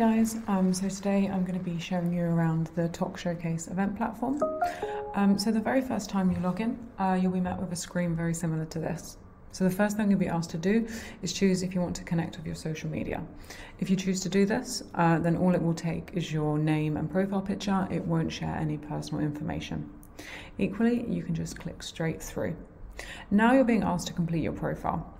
Guys, um, so today I'm going to be showing you around the TOC Showcase event platform. Um, so the very first time you log in, uh, you'll be met with a screen very similar to this. So the first thing you'll be asked to do is choose if you want to connect with your social media. If you choose to do this, uh, then all it will take is your name and profile picture. It won't share any personal information. Equally, you can just click straight through. Now you're being asked to complete your profile.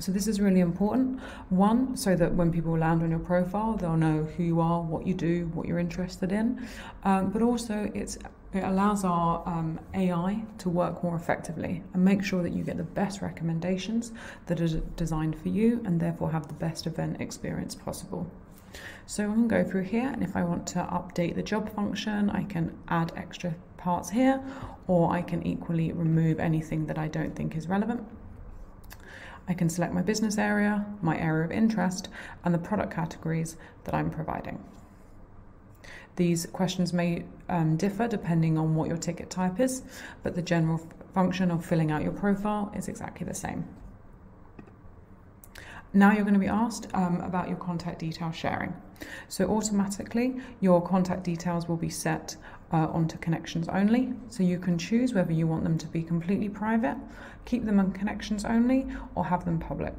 So this is really important. One, so that when people land on your profile, they'll know who you are, what you do, what you're interested in. Um, but also, it's it allows our um, AI to work more effectively and make sure that you get the best recommendations that are designed for you and therefore have the best event experience possible. So I'm going to go through here and if I want to update the job function, I can add extra parts here or I can equally remove anything that I don't think is relevant. I can select my business area, my area of interest, and the product categories that I'm providing. These questions may um, differ depending on what your ticket type is, but the general function of filling out your profile is exactly the same. Now you're going to be asked um, about your contact detail sharing. So automatically your contact details will be set uh, onto connections only. So you can choose whether you want them to be completely private, keep them on connections only, or have them public.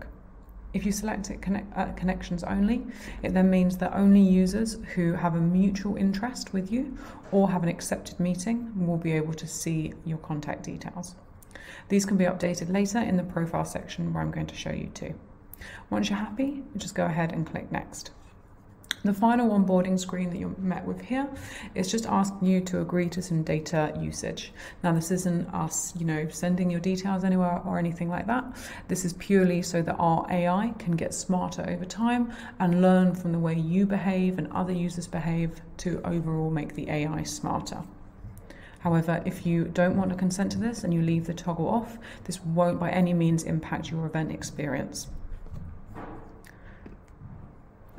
If you select it connect, uh, connections only, it then means that only users who have a mutual interest with you or have an accepted meeting will be able to see your contact details. These can be updated later in the profile section where I'm going to show you too. Once you're happy, just go ahead and click next. The final onboarding screen that you're met with here is just asking you to agree to some data usage. Now, this isn't us, you know, sending your details anywhere or anything like that. This is purely so that our AI can get smarter over time and learn from the way you behave and other users behave to overall make the AI smarter. However, if you don't want to consent to this and you leave the toggle off, this won't by any means impact your event experience.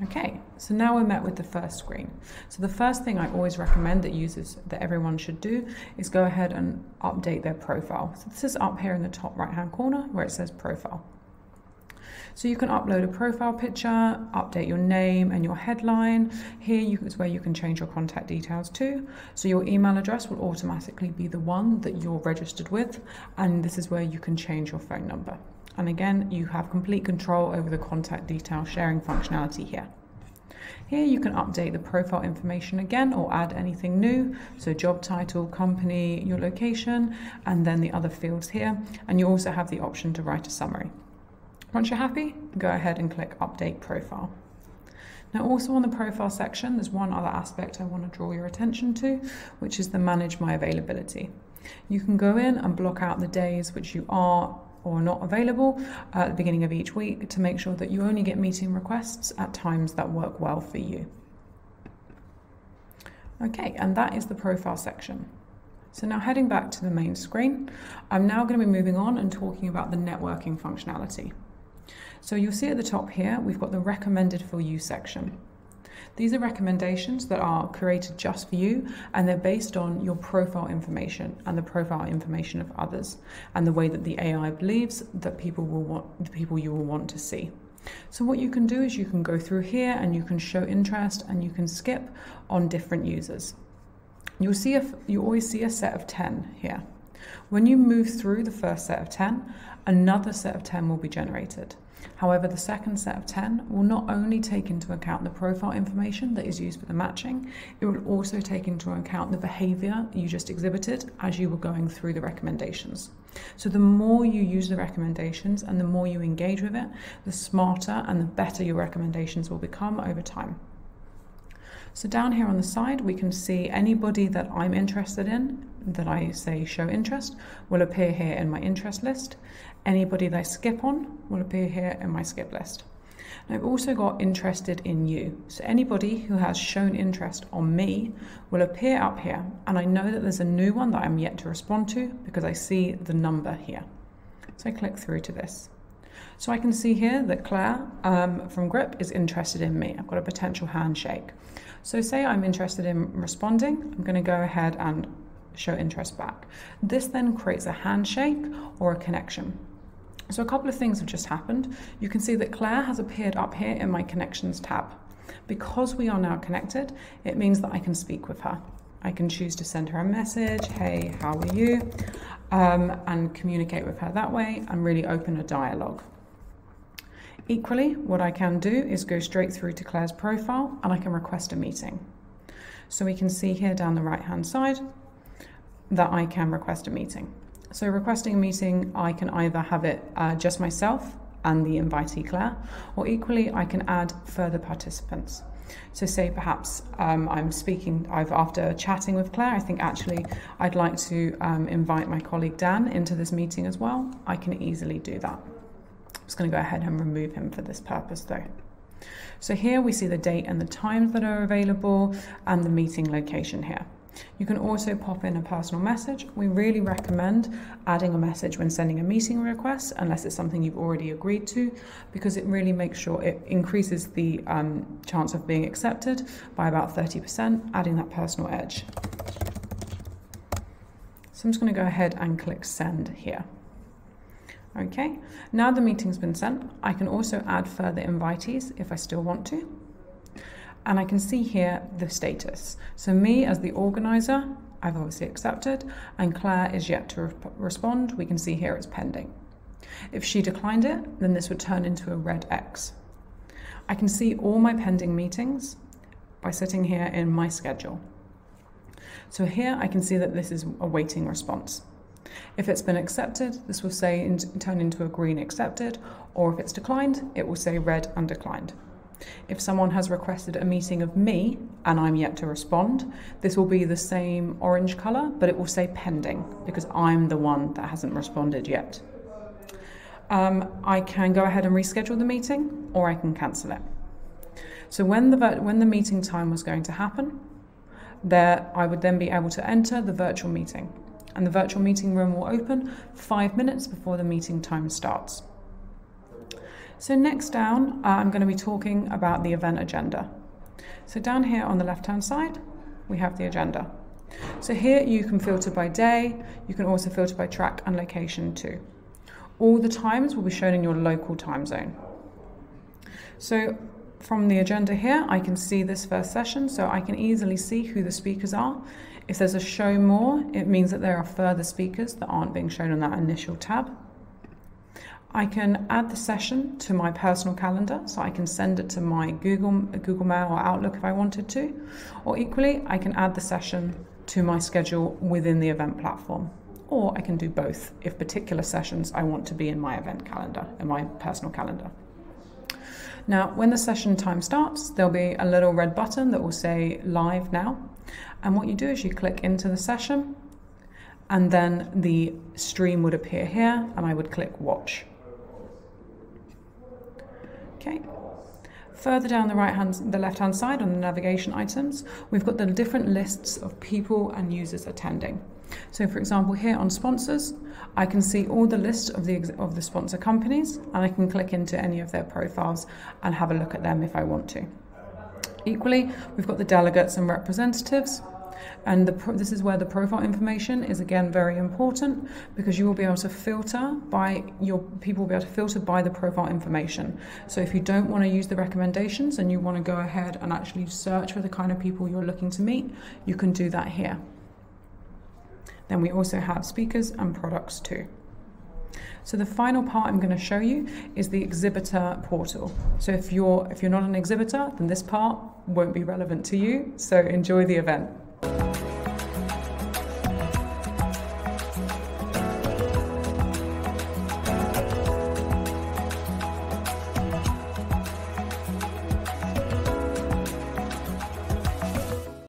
Okay, so now we're met with the first screen. So the first thing I always recommend that users, that everyone should do is go ahead and update their profile. So this is up here in the top right hand corner where it says profile. So you can upload a profile picture, update your name and your headline. Here you, is where you can change your contact details too. So your email address will automatically be the one that you're registered with, and this is where you can change your phone number. And again, you have complete control over the contact detail sharing functionality here. Here you can update the profile information again or add anything new. So job title, company, your location, and then the other fields here. And you also have the option to write a summary. Once you're happy, go ahead and click update profile. Now also on the profile section, there's one other aspect I want to draw your attention to, which is the manage my availability. You can go in and block out the days which you are or not available uh, at the beginning of each week to make sure that you only get meeting requests at times that work well for you. Okay, and that is the profile section. So now heading back to the main screen, I'm now going to be moving on and talking about the networking functionality. So you'll see at the top here, we've got the recommended for you section. These are recommendations that are created just for you and they're based on your profile information and the profile information of others and the way that the AI believes that people will want the people you will want to see. So what you can do is you can go through here and you can show interest and you can skip on different users. You'll see if you always see a set of 10 here. When you move through the first set of 10, another set of 10 will be generated. However, the second set of 10 will not only take into account the profile information that is used for the matching, it will also take into account the behavior you just exhibited as you were going through the recommendations. So the more you use the recommendations and the more you engage with it, the smarter and the better your recommendations will become over time. So down here on the side, we can see anybody that I'm interested in, that I say show interest, will appear here in my interest list. Anybody that I skip on will appear here in my skip list. And I've also got interested in you. So anybody who has shown interest on me will appear up here. And I know that there's a new one that I'm yet to respond to because I see the number here. So I click through to this. So I can see here that Claire um, from Grip is interested in me. I've got a potential handshake. So say I'm interested in responding, I'm going to go ahead and show interest back. This then creates a handshake or a connection. So a couple of things have just happened. You can see that Claire has appeared up here in my connections tab. Because we are now connected, it means that I can speak with her. I can choose to send her a message, hey, how are you? Um, and communicate with her that way and really open a dialogue. Equally, what I can do is go straight through to Claire's profile and I can request a meeting. So we can see here down the right hand side that I can request a meeting. So requesting a meeting, I can either have it uh, just myself and the invitee Claire, or equally I can add further participants. So say perhaps um, I'm speaking, I've after chatting with Claire, I think actually I'd like to um, invite my colleague Dan into this meeting as well. I can easily do that. Just going to go ahead and remove him for this purpose though. So here we see the date and the times that are available and the meeting location here. You can also pop in a personal message. We really recommend adding a message when sending a meeting request, unless it's something you've already agreed to, because it really makes sure it increases the um, chance of being accepted by about 30%, adding that personal edge. So I'm just going to go ahead and click send here. Okay, now the meeting's been sent, I can also add further invitees if I still want to and I can see here the status. So me as the organizer, I've obviously accepted, and Claire is yet to re respond. We can see here it's pending. If she declined it, then this would turn into a red X. I can see all my pending meetings by sitting here in my schedule. So here I can see that this is a waiting response. If it's been accepted, this will say in, turn into a green accepted, or if it's declined, it will say red undeclined. If someone has requested a meeting of me and I'm yet to respond, this will be the same orange colour, but it will say pending because I'm the one that hasn't responded yet. Um, I can go ahead and reschedule the meeting or I can cancel it. So when the, when the meeting time was going to happen, there I would then be able to enter the virtual meeting and the virtual meeting room will open five minutes before the meeting time starts. So next down, uh, I'm going to be talking about the event agenda. So down here on the left-hand side, we have the agenda. So here you can filter by day, you can also filter by track and location too. All the times will be shown in your local time zone. So from the agenda here, I can see this first session, so I can easily see who the speakers are. If there's a show more, it means that there are further speakers that aren't being shown on that initial tab. I can add the session to my personal calendar, so I can send it to my Google, Google Mail or Outlook if I wanted to. Or equally, I can add the session to my schedule within the event platform. Or I can do both if particular sessions I want to be in my event calendar, in my personal calendar. Now, when the session time starts, there'll be a little red button that will say live now. And what you do is you click into the session and then the stream would appear here and I would click watch. Okay. Further down the right hand, the left hand side on the navigation items, we've got the different lists of people and users attending. So for example, here on sponsors, I can see all the list of the, of the sponsor companies and I can click into any of their profiles and have a look at them if I want to. Equally, we've got the delegates and representatives. And the, this is where the profile information is again very important because you will be able to filter by your people will be able to filter by the profile information. So if you don't want to use the recommendations and you want to go ahead and actually search for the kind of people you're looking to meet, you can do that here. Then we also have speakers and products too. So the final part I'm going to show you is the exhibitor portal. So if you're if you're not an exhibitor, then this part won't be relevant to you. So enjoy the event.